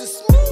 just